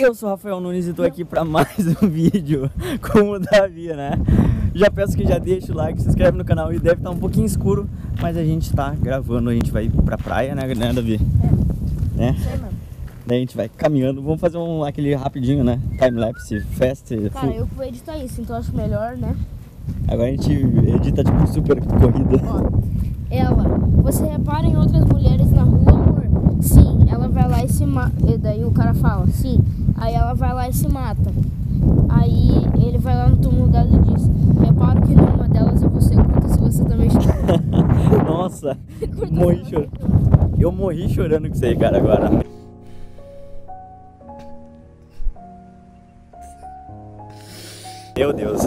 Eu sou o Rafael Nunes e tô aqui para mais um vídeo com o Davi, né? Já peço que já deixe o like, se inscreve no canal e deve estar um pouquinho escuro, mas a gente tá gravando, a gente vai pra praia, né, né Davi? É. É. Daí a gente vai caminhando, vamos fazer um aquele rapidinho, né? Time-lapse, fast. Cara, full. eu vou editar isso, então acho melhor, né? Agora a gente edita tipo super corrida. Ó, ela, você repara em outras mulheres na rua, amor? Sim, ela vai lá e se mata. E daí o cara fala, sim. Aí ela vai lá e se mata. Aí ele vai lá no túmulo dela e diz: Reparo que nenhuma delas é você. Conta se você também chora. Nossa, morri chorando. Eu morri chorando com isso aí, cara, agora. Meu Deus.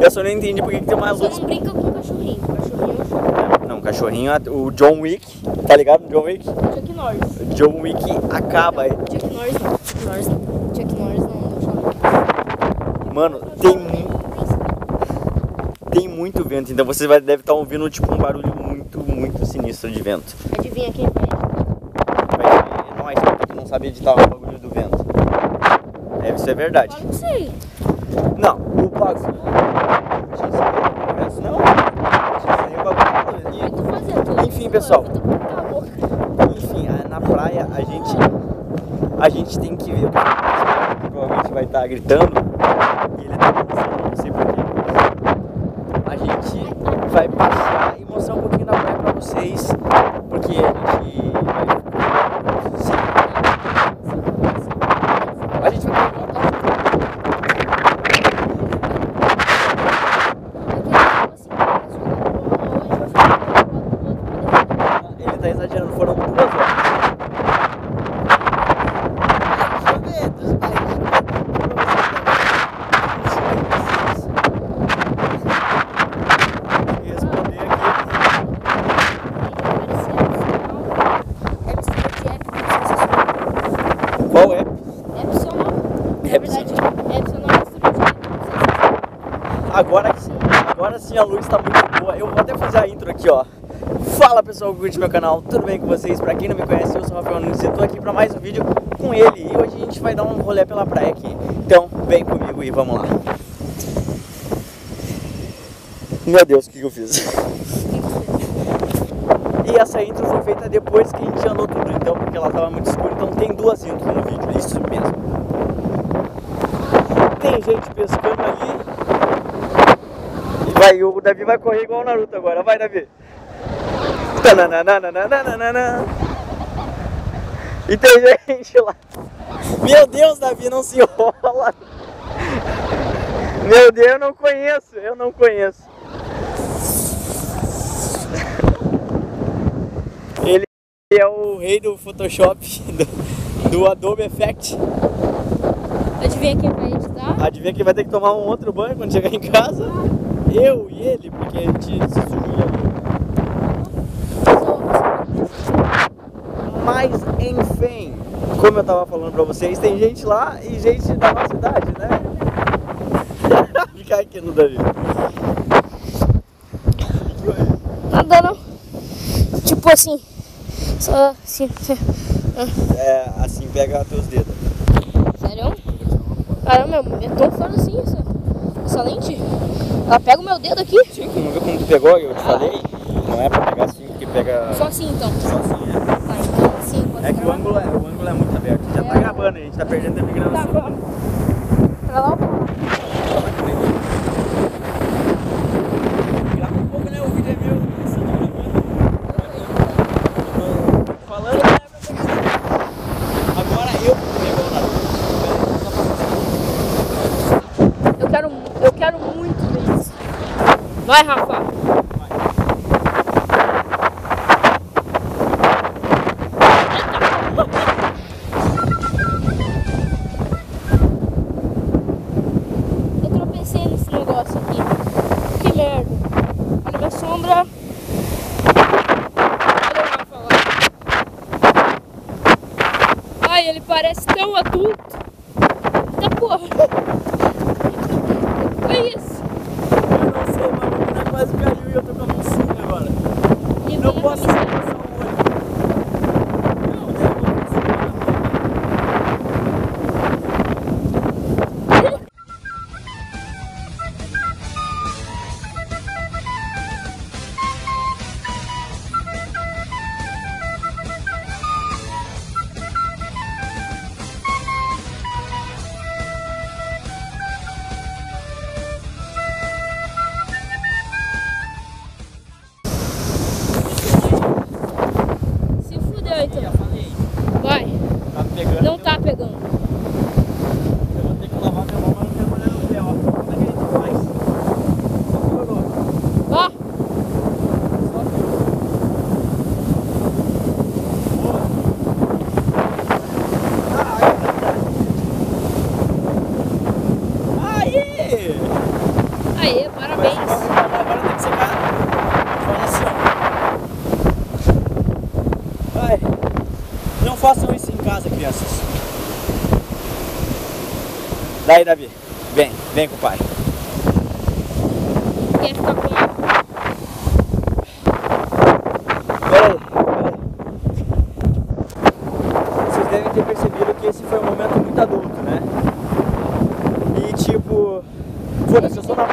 Eu só não entendi porque que tem uma luz. Você não brinca com o cachorrinho. O cachorrinho chora. Não, cachorrinho, o John Wick, tá ligado? John Wick? Chuck Norris. John Wick acaba. Chuck Norris. Chuck Norris não. Chuck Norris não, não chora. Mano, tem muito. Tem muito vento, então você vai, deve estar ouvindo tipo um barulho muito, muito sinistro de vento. Adivinha quem? Vai nós, porque não sabe editar o bagulho do vento. Deve ser verdade. Eu não sei. Não, o bagulho. Não. Enfim, pessoal. Enfim, a- na praia a gente a gente tem que ver. Provavelmente vai estar gritando e ele tá dançando, não sei porquê. A gente vai passear e mostrar um pouquinho da praia pra vocês, porque a gente vai. Sim. A gente vai Ele tá exagerando, foram duas horas. Responder aqui. Qual é? Epson não. Na verdade, Epson não é mistura de Agora, agora sim a luz tá muito boa. Eu vou até fazer a intro aqui, ó. Fala pessoal que curte meu canal, tudo bem com vocês? Pra quem não me conhece, eu sou o Rafael Nunes e tô aqui pra mais um vídeo com ele. E hoje a gente vai dar um rolê pela praia aqui. Então, vem comigo e vamos lá. Meu Deus, o que, que eu fiz? E essa intro foi feita depois que a gente andou tudo, então, porque ela tava muito escura. Então tem duas intros no vídeo, isso mesmo. Tem gente pescando ali. Vai, o Davi vai correr igual o Naruto agora. Vai, Davi. E tem gente lá. Meu Deus, Davi, não se enrola. Meu Deus, eu não conheço, eu não conheço. Ele é o rei do Photoshop, do, do Adobe Effect. Adivinha quem vai editar? Adivinha que vai ter que tomar um outro banho quando chegar em casa? Eu e ele, porque a gente se sujou ali. Mas enfim, como eu tava falando pra vocês, tem gente lá e gente da nossa idade, né? Fica aqui no Davi. Nada não. Tipo assim. Só assim. É, assim pega teus dedos. Sério? Caramba, meu, é tão fora assim essa, essa lente? Ela pega o meu dedo aqui? Sim, não viu como tu pegou? Eu te falei. Não é pra pegar assim, porque pega Só assim então. só assim, é. Tá, então assim, É que o ângulo é, o ângulo é muito aberto. Já tá gravando, a gente tá perdendo tempo de Tá, pra, pra lá 来，好，算。Casa, crianças. Daí, Davi. Vem, vem com o pai. Quer ficar com. Vocês devem ter percebido que esse foi um momento muito adulto, né? E tipo. Foda-se, eu sou na.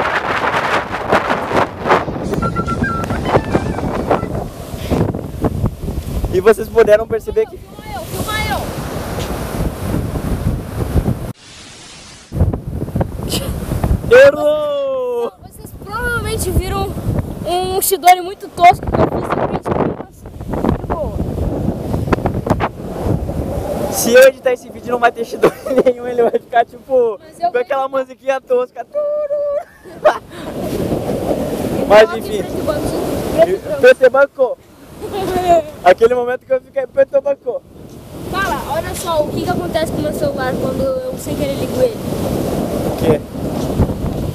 E vocês puderam perceber que. Filma eu, filma eu. Errou! Vocês provavelmente viram um Shidori muito tosco que eu fiz simplesmente criança. De boa. Se eu editar esse vídeo não vai ter Shidori nenhum, ele vai ficar tipo. Mas com aquela musiquinha tosca. Mas enfim. preto e branco, preto e branco. Pete banco. Aquele momento que eu fiquei pete banco. Fala, olha só, o que, que acontece com o meu celular quando eu sem querer ligo ele? O quê?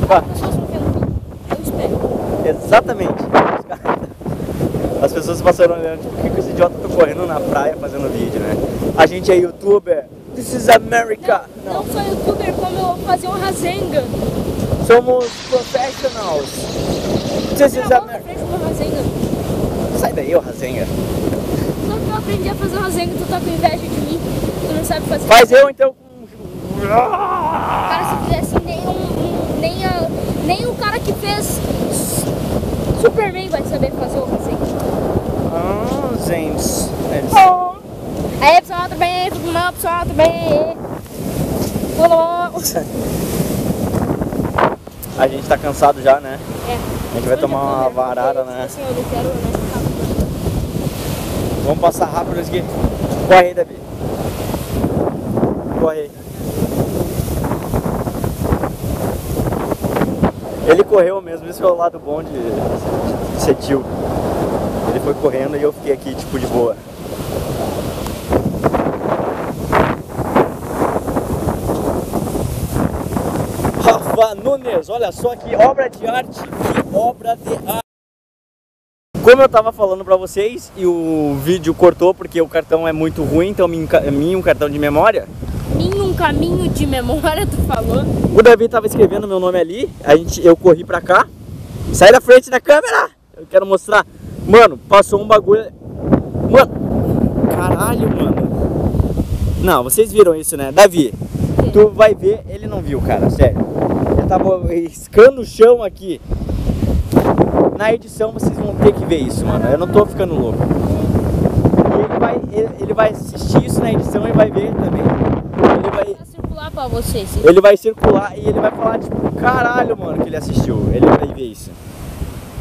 As pessoas não vendo. Eu espero. exatamente. As pessoas passando olhando, tipo, por que, esse idiota tá correndo na praia fazendo vídeo, né? A gente é youtuber. This is America. Não, não sou youtuber, como eu fazer um Rasengan. Somos professionals. This is America. Sai daí, ô Razenga. Só que eu aprendi a fazer um Rasengan, tu tá com inveja de mim. Tu não sabe fazer. Faz eu então com. Cara, se fizesse nem um, um- nem, a, nem o cara que fez Superman vai saber fazer o Rasengan. Ah, gente. Eles- Aí pessoal, tudo bem? Tudo bom, pessoal? Tudo bem? Tudo? A gente tá cansado já, né? É. A gente vai tomar uma varada, né? Assim, eu não quero né, Vamos passar rápido aqui. Corre aí, Davi. Corre aí. Ele correu mesmo, isso é o lado bom de de ser tio. Ele foi correndo e eu fiquei aqui, tipo, de boa. Rafa Nunes, olha só que obra de arte, que obra de arte. Como eu tava falando pra vocês e o vídeo cortou porque o cartão é muito ruim, então me enca- minha um cartão de memória. Caminho de memória, tu falou. O Davi tava escrevendo meu nome ali, a gente, eu corri pra cá, sai da frente da câmera! Eu quero mostrar. Mano, passou um bagulho. Mano, caralho, mano. Não, vocês viram isso, né? Davi, tu vai ver, ele não viu, cara, sério. Eu tava riscando o chão aqui. Na edição vocês vão ter que ver isso, mano. Eu não tô ficando louco. Ele vai, ele, ele vai assistir isso na edição e vai ver também. Ele vai, Vai circular pra vocês. ele vai circular e ele vai falar, tipo, caralho, mano, que ele assistiu. Ele vai ver isso.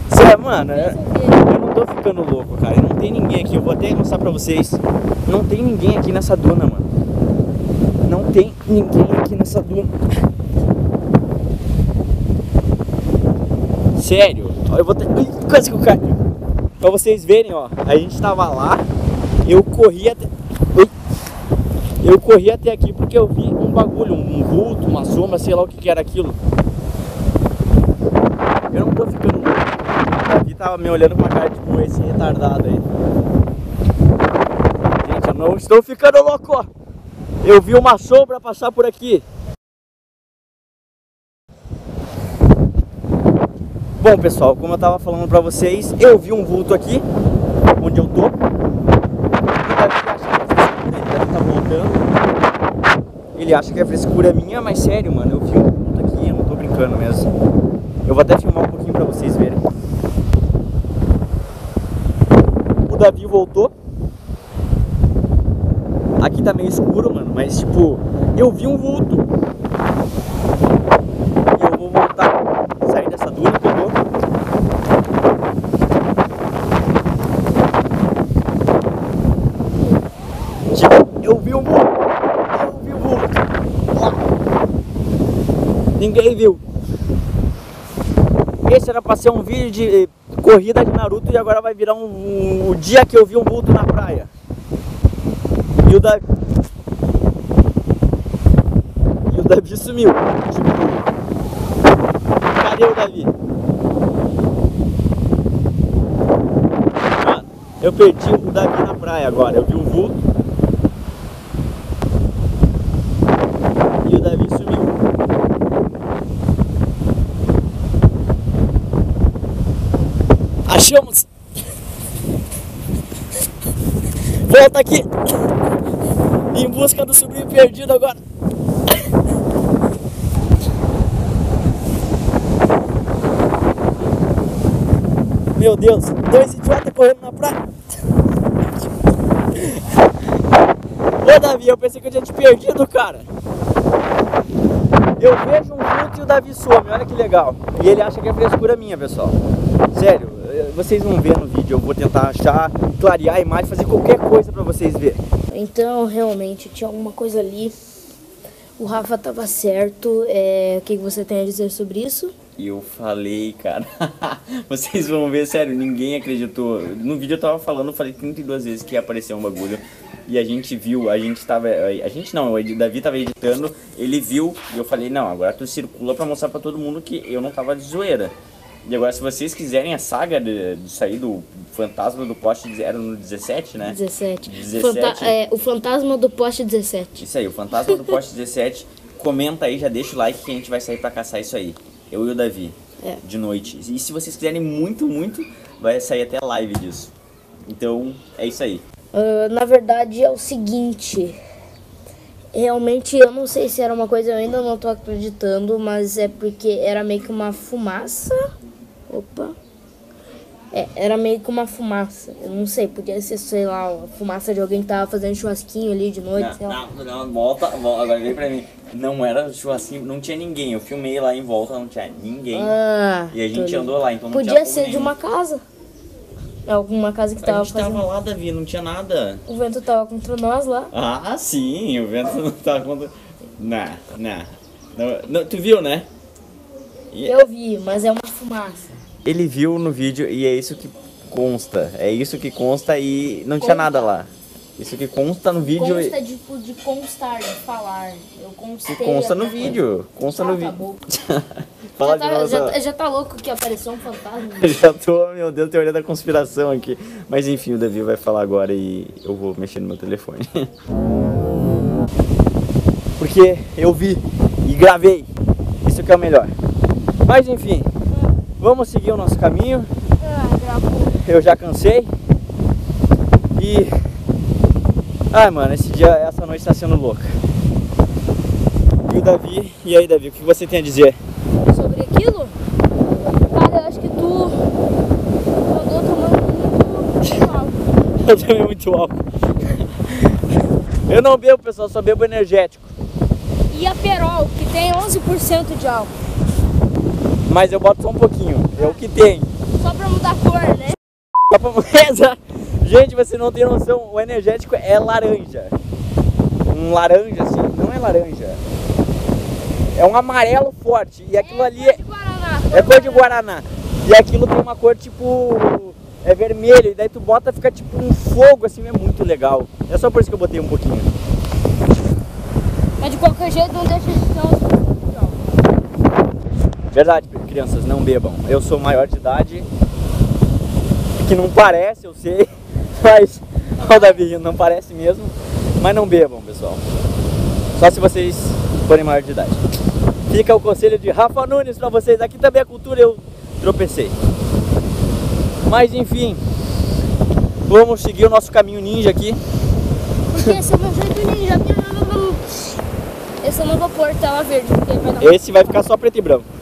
Sério, mano, eu, eu não tô ficando louco, cara. Não tem ninguém aqui. Eu vou até mostrar pra vocês. Não tem ninguém aqui nessa duna, mano. Não tem ninguém aqui nessa duna. Sério. Eu vou ter. Quase que eu caio. Pra vocês verem, ó. A gente tava lá. Eu corri até. Eu corri até aqui porque eu vi bagulho, um vulto, uma sombra, sei lá o que, que era aquilo. Eu não tô ficando louco. Davi tava me olhando com uma cara tipo esse retardado aí. Gente, eu não estou ficando louco. Eu vi uma sombra passar por aqui. Bom, pessoal, como eu tava falando pra vocês, eu vi um vulto aqui, onde eu tô. O Davi acha que é frescura, ele deve tá voltando. Ele acha que é frescura minha, mas sério, mano, eu vi um vulto aqui, eu não tô brincando mesmo. Eu vou até filmar um pouquinho pra vocês verem. O Davi voltou. Aqui tá meio escuro, mano, mas tipo, eu vi um vulto. E eu vou voltar, sair dessa duna que eu tô. Tipo, eu vi um vulto. Eu vi um vulto. Lá. Ninguém viu. Esse era pra ser um vídeo de corrida de Naruto e agora vai virar um, um- dia que eu vi um vulto na praia. E o Davi. E o Davi sumiu. Cadê o Davi? Mano, eu perdi o Davi na praia agora. Eu vi um vulto. E o Davi sumiu. Achamos! Volta aqui! Em busca do sobrinho perdido agora. Meu Deus, dois idiotas correndo na praia. Ô Davi, eu pensei que eu tinha te perdido, cara. Eu vejo um vulto e o Davi some, olha que legal. E ele acha que é frescura minha, pessoal. Sério, vocês vão ver no vídeo, eu vou tentar achar, clarear a imagem, fazer qualquer coisa pra vocês verem. Então, realmente, tinha alguma coisa ali. O Rafa tava certo. É, o que você tem a dizer sobre isso? E eu falei, cara. Vocês vão ver, sério, ninguém acreditou. No vídeo eu tava falando, eu falei 32 vezes que ia aparecer um bagulho. E a gente viu, a gente tava. A gente não, o Davi tava editando, ele viu e eu falei, não, agora tu circula pra mostrar pra todo mundo que eu não tava de zoeira. E agora, se vocês quiserem a saga de, de sair do fantasma do poste era no 17, né? 17. 17. Fanta- é, o fantasma do poste 17. Isso aí, o fantasma do poste 17. Comenta aí, já deixa o like que a gente vai sair pra caçar isso aí. Eu e o Davi. É. De noite. E se vocês quiserem muito, muito, vai sair até live disso. Então, é isso aí. Ah, na verdade é o seguinte. Realmente eu não sei se era uma coisa, eu ainda não tô acreditando, mas é porque era meio que uma fumaça. Opa. É, era meio que uma fumaça. Eu não sei, podia ser, sei lá, uma fumaça de alguém que tava fazendo churrasquinho ali de noite, sei lá. Não, não, não, volta, volta, agora vem pra mim. Não era churrasquinho, não tinha ninguém. Eu filmei lá em volta, não tinha ninguém. Ah, e a gente andou lá, então não Podia ser de uma casa. Alguma casa que A tava gente fazendo. tava lá, Davi, não tinha nada. O vento tava contra nós lá. Ah, sim, o vento não tá contra. Não, não. não, não tu viu, né? E- Eu vi, mas é uma fumaça. Ele viu no vídeo e é isso que consta. É isso que consta e não tinha Consta. nada lá. Isso que consta no vídeo Consta e de, de constar, de falar. Eu constei. que consta no vídeo. Consta Ah, no tá vídeo. Fala já, tá, de novo. já, já tá louco que apareceu um fantasma? Já tô, meu Deus, teoria da conspiração aqui. Mas enfim, o Davi vai falar agora e eu vou mexer no meu telefone. Porque eu vi e gravei. Isso que é o melhor. Mas enfim, vamos seguir o nosso caminho. Eu já cansei. E. Ai, mano, esse dia, essa noite tá sendo louca. E o Davi. E aí, Davi, o que você tem a dizer? Sobre aquilo? Cara, eu acho que tu andou tomando muito álcool. Eu tomei muito álcool. Eu não bebo, pessoal, só bebo energético. E a Perol, que tem 11% de álcool. Mas eu boto só um pouquinho. É o que tem. Só pra mudar a cor, né? Só pra- Exato. Gente, você não tem noção. O energético é laranja. Um laranja, assim. Não é laranja. É um amarelo forte. E aquilo ali é. de Guaraná. É cor de Guaraná. E aquilo tem uma cor tipo. É vermelho. E daí tu bota fica tipo um fogo assim. É muito legal. É só por isso que eu botei um pouquinho. Mas de qualquer jeito não deixa de ter 11% de álcool. Verdade, crianças, não bebam. Eu sou maior de idade. Que não parece, eu sei. Mas. Ó, Davi, não parece mesmo. Mas não bebam, pessoal. Só se vocês forem maior de idade. Fica o conselho de Rafa Nunes pra vocês. Aqui também é cultura, eu tropecei. Mas enfim. Vamos seguir o nosso caminho ninja aqui. Porque esse é o meu jeito ninja. Esse eu não vou pôr tela verde, vai Esse vai ficar só preto e branco.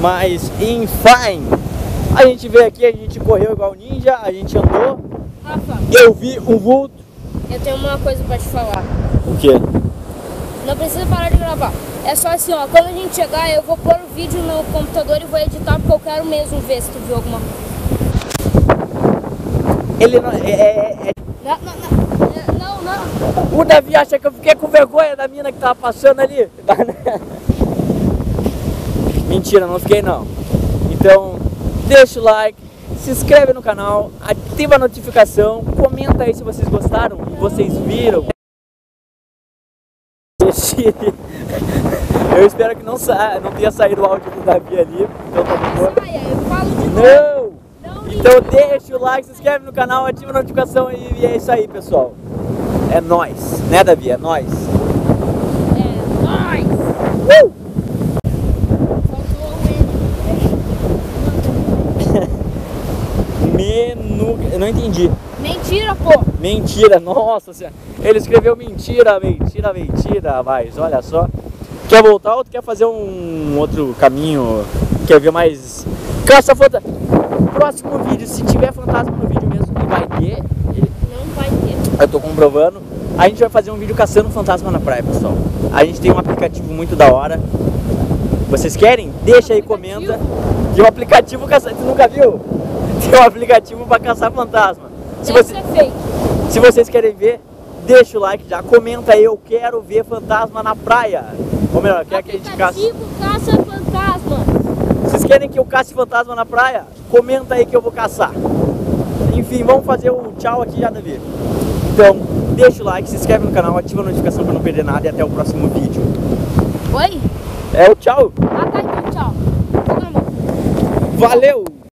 Mas, enfim, a gente veio aqui, a gente correu igual ninja, a gente andou. Rafa, Eu vi um vulto. eu tenho uma coisa pra te falar. O quê? Não precisa parar de gravar. É só assim, ó. Quando a gente chegar, eu vou pôr o vídeo no computador e vou editar, porque eu quero mesmo ver se tu viu alguma coisa. Ele não. É, é- é- Não, não, não. É, Não, não. o Davi acha que eu fiquei com vergonha da mina que tava passando ali. Mentira, não fiquei não. Então, deixa o like, se inscreve no canal, ativa a notificação, comenta aí se vocês gostaram, se vocês viram. Eu espero que não, sa não tenha saído o áudio do Davi ali. Então tá boa. Saia, eu falo de novo. Não! Não, Então deixa o like, se inscreve no canal, ativa a notificação e, e é isso aí, pessoal. É nóis, né Davi? É nóis. É nóis. Uh! Faltou o Menu... Eu não entendi. Mentira, pô. Mentira, nossa senhora. Ele escreveu mentira, mentira, mentira, mas olha só. Quer voltar ou tu quer fazer um outro caminho? Quer ver mais. Caça fantasma. Próximo vídeo, se tiver fantasma no vídeo mesmo, e vai ter. ele- Não vai ter. Eu tô comprovando. A gente vai fazer um vídeo caçando fantasma na praia, pessoal. A gente tem um aplicativo muito da hora. Vocês querem? Deixa aí, comenta. Tem um aplicativo caça... Tu nunca viu? Tem um aplicativo pra caçar fantasma. Se você... fake. Se vocês querem ver, deixa o like já, comenta aí, eu quero ver fantasma na praia. Ou melhor, quer que a gente caça. Caça fantasma. Vocês querem que eu cace fantasma na praia? Comenta aí que eu vou caçar. Enfim, vamos fazer o tchau aqui já, Davi. Então, deixa o like, se inscreve no canal, ativa a notificação pra não perder nada e até o próximo vídeo. Oi? É o tchau. Ah, tá, então tchau. Valeu!